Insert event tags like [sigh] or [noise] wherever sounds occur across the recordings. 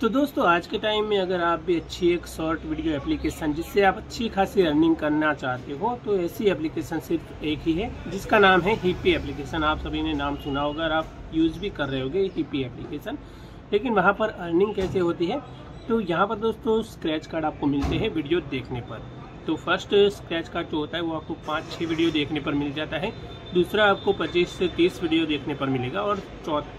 तो दोस्तों, आज के टाइम में अगर आप भी अच्छी एक शॉर्ट वीडियो एप्लीकेशन जिससे आप अच्छी खासी अर्निंग करना चाहते हो तो ऐसी एप्लीकेशन सिर्फ़ एक ही है, जिसका नाम है हिपी एप्लीकेशन आप सभी ने नाम सुना होगा और आप यूज़ भी कर रहे होगे हिपी एप्लीकेशन लेकिन वहाँ पर अर्निंग कैसे होती है? तो यहाँ पर दोस्तों स्क्रैच कार्ड आपको मिलते हैं वीडियो देखने पर। तो फ़र्स्ट स्क्रैच कार्ड जो होता है, वो आपको पाँच छः वीडियो देखने पर मिल जाता है। दूसरा आपको पच्चीस से तीस वीडियो देखने पर मिलेगा और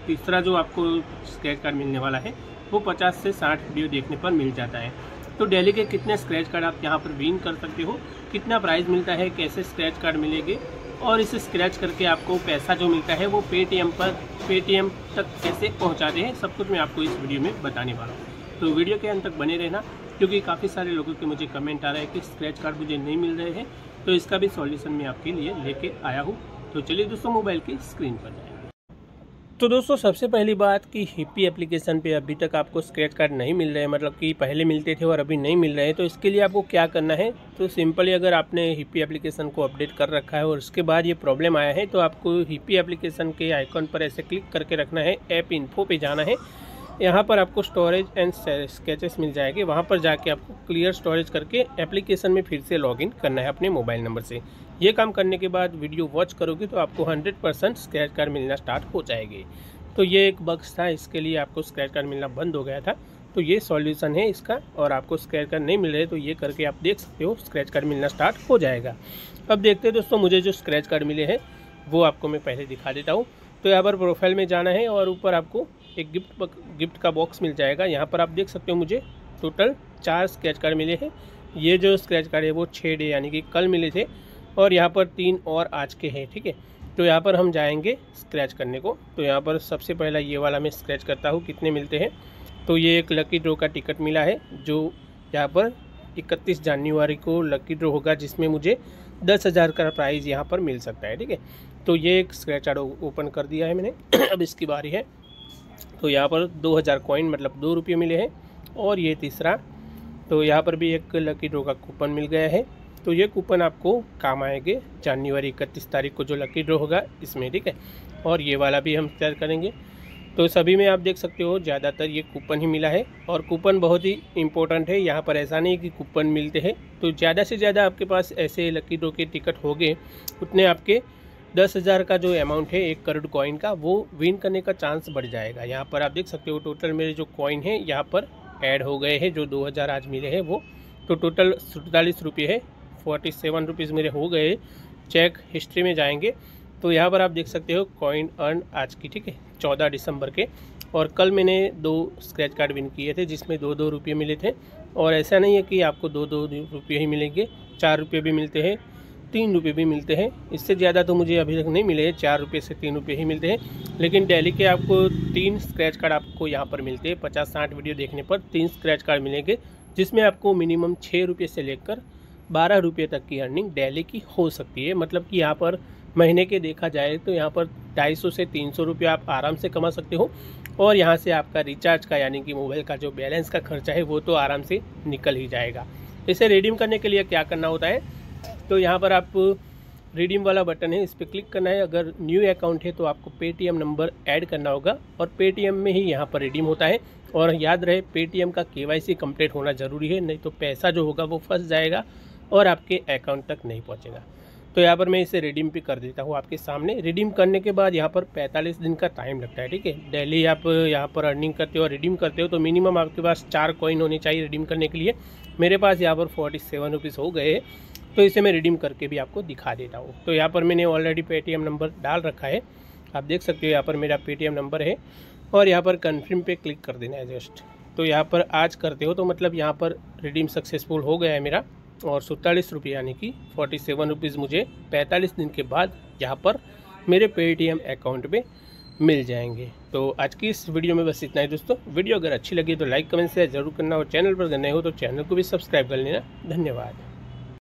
तीसरा जो आपको स्क्रैच कार्ड मिलने वाला है वो पचास से साठ वीडियो देखने पर मिल जाता है। तो डेली के कितने स्क्रैच कार्ड आप यहाँ पर विन कर सकते हो? कितना प्राइस मिलता है? कैसे स्क्रैच कार्ड मिलेंगे? और इसे स्क्रैच करके आपको पैसा जो मिलता है, वो पेटीएम पर पेटीएम तक कैसे पहुँचाते हैं? सब कुछ मैं आपको इस वीडियो में बताने वाला हूँ। तो वीडियो के अंत तक बने रहना, क्योंकि काफ़ी सारे लोगों के मुझे कमेंट आ रहा है कि स्क्रैच कार्ड मुझे नहीं मिल रहे हैं। तो इसका भी सॉल्यूशन मैं आपके लिए लेके आया हूँ। तो चलिए दोस्तों मोबाइल की स्क्रीन पर जाएँगे तो दोस्तों, सबसे पहली बात कि हिप्पी एप्लीकेशन पे अभी तक आपको स्क्रैच कार्ड नहीं मिल रहे मतलब कि पहले मिलते थे और अभी नहीं मिल रहे हैं तो इसके लिए आपको क्या करना है? तो सिंपली अगर आपने हिप्पी एप्लीकेशन को अपडेट कर रखा है और उसके बाद ये प्रॉब्लम आया है तो आपको हिप्पी एप्लीकेशन के आइकॉन पर ऐसे क्लिक करके रखना है ऐप इन्फो पर जाना है। यहाँ पर आपको स्टोरेज एंड स्केचेस मिल जाएगी। वहाँ पर जाके आपको क्लियर स्टोरेज करके एप्लीकेशन में फिर से लॉगिन करना है अपने मोबाइल नंबर से। ये काम करने के बाद वीडियो वॉच करोगे तो आपको 100 परसेंट स्क्रैच कार्ड मिलना स्टार्ट हो जाएगी। तो ये एक बक्स था, इसके लिए आपको स्क्रैच कार्ड मिलना बंद हो गया था। तो ये सॉल्यूशन है इसका और आपको स्क्रैच कार्ड नहीं मिल रहे तो ये करके आप देख सकते हो स्क्रैच कार्ड मिलना स्टार्ट हो जाएगा। अब देखते हैं दोस्तों, मुझे जो स्क्रैच कार्ड मिले हैं, वो आपको मैं पहले दिखा देता हूँ। तो यहाँ पर प्रोफ़ाइल में जाना है और ऊपर आपको एक गिफ्ट गिफ्ट का बॉक्स मिल जाएगा। यहाँ पर आप देख सकते हो मुझे टोटल चार स्क्रैच कार्ड मिले हैं। ये जो स्क्रैच कार्ड है वो छः डे यानी कि कल मिले थे और यहाँ पर तीन और आज के हैं, ठीक है? तो यहाँ पर हम जाएँगे स्क्रैच करने को। तो यहाँ पर सबसे पहला ये वाला मैं स्क्रैच करता हूँ, कितने मिलते हैं? तो ये एक लकी ड्रॉ का टिकट मिला है, जो यहाँ पर इकतीस जनवरी को लकी ड्रॉ होगा, जिसमें मुझे दस हज़ार का प्राइज़ यहाँ पर मिल सकता है, ठीक है? तो ये एक स्क्रैच कार्ड ओपन कर दिया है मैंने। [clears throat] अब इसकी बारी है। तो यहाँ पर दो हज़ार कॉइन मतलब दो रुपये मिले हैं। और ये तीसरा तो यहाँ पर भी एक लकी ड्रो का कूपन मिल गया है। तो ये कूपन आपको काम आएँगे जनवरी इकतीस तारीख को जो लकी ड्रो होगा इसमें, ठीक है? और ये वाला भी हम तैयार करेंगे। तो सभी में आप देख सकते हो, ज़्यादातर ये कूपन ही मिला है और कूपन बहुत ही इंपॉर्टेंट है। यहाँ पर ऐसा नहीं कि कूपन मिलते हैं। तो ज़्यादा से ज़्यादा आपके पास ऐसे लकी ड्रॉ के टिकट हो गए उतने आपके दस हज़ार का जो अमाउंट है, एक करोड़ कॉइन का, वो विन करने का चांस बढ़ जाएगा। यहाँ पर आप देख सकते हो टोटल मेरे जो कॉइन है, यहाँ पर ऐड हो गए हैं, जो दो हज़ार आज मिले हैं, वो तो टोटल सड़तालीस रुपये है फोर्टी सेवन रुपीज़ मेरे हो गए। चेक हिस्ट्री में जाएँगे। तो यहाँ पर आप देख सकते हो कॉइन अर्न आज की, ठीक है, चौदह दिसंबर के। और कल मैंने दो स्क्रैच कार्ड विन किए थे, जिसमें दो दो रुपये मिले थे। और ऐसा नहीं है कि आपको दो दो रुपये ही मिलेंगे, चार रुपये भी मिलते हैं, तीन रुपये भी मिलते हैं। इससे ज़्यादा तो मुझे अभी तक नहीं मिले हैं, चार रुपये से तीन रुपये ही मिलते हैं। लेकिन डेली के आपको तीन स्क्रैच कार्ड आपको यहाँ पर मिलते हैं, पचास साठ वीडियो देखने पर तीन स्क्रैच कार्ड मिलेंगे, जिसमें आपको मिनिमम छः रुपये से लेकर बारह रुपये तक की अर्निंग डेली की हो सकती है। मतलब कि यहाँ पर महीने के देखा जाए तो यहाँ पर ढाई सौ से तीन सौ आप आराम से कमा सकते हो और यहाँ से आपका रिचार्ज का यानी कि मोबाइल का जो बैलेंस का खर्चा है वो तो आराम से निकल ही जाएगा। इसे रिडीम करने के लिए क्या करना होता है? तो यहाँ पर आप रिडीम वाला बटन है, इस पर क्लिक करना है। अगर न्यू अकाउंट है तो आपको पेटीएम नंबर ऐड करना होगा और पेटीएम में ही यहाँ पर रिडीम होता है। और याद रहे पेटीएम का के वाई कंप्लीट होना ज़रूरी है, नहीं तो पैसा जो होगा वो फंस जाएगा और आपके अकाउंट तक नहीं पहुँचेगा। तो यहाँ पर मैं इसे रिडीम भी कर देता हूँ आपके सामने। रिडीम करने के बाद यहाँ पर 45 दिन का टाइम लगता है, ठीक है? डेली आप यहाँ पर अर्निंग करते हो और रिडीम करते हो तो मिनिमम आपके पास चार कॉइन होने चाहिए रिडीम करने के लिए। मेरे पास यहाँ पर फोर्टी सेवन हो गए तो इसे मैं रिडीम करके भी आपको दिखा देता हूँ। तो यहाँ पर मैंने ऑलरेडी पेटीएम नंबर डाल रखा है। आप देख सकते हो यहाँ पर मेरा पेटीएम नंबर है और यहाँ पर कन्फर्म पे क्लिक कर देना है जस्ट तो यहाँ पर आज करते हो तो मतलब यहाँ पर रिडीम सक्सेसफुल हो गया है मेरा। और सैंतालीस रुपये, यानी कि फोर्टी सेवन रुपीज़ मुझे पैंतालीस दिन के बाद यहाँ पर मेरे पेटीएम अकाउंट में मिल जाएँगे। तो आज की इस वीडियो में बस इतना ही दोस्तों। वीडियो अगर अच्छी लगी तो लाइक कमेंट शेयर ज़रूर करना और चैनल पर अगर नए हो तो चैनल को भी सब्सक्राइब कर लेना। धन्यवाद।